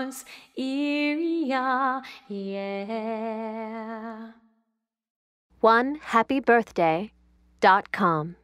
Nigeria, yeah. One happy birthday dot com.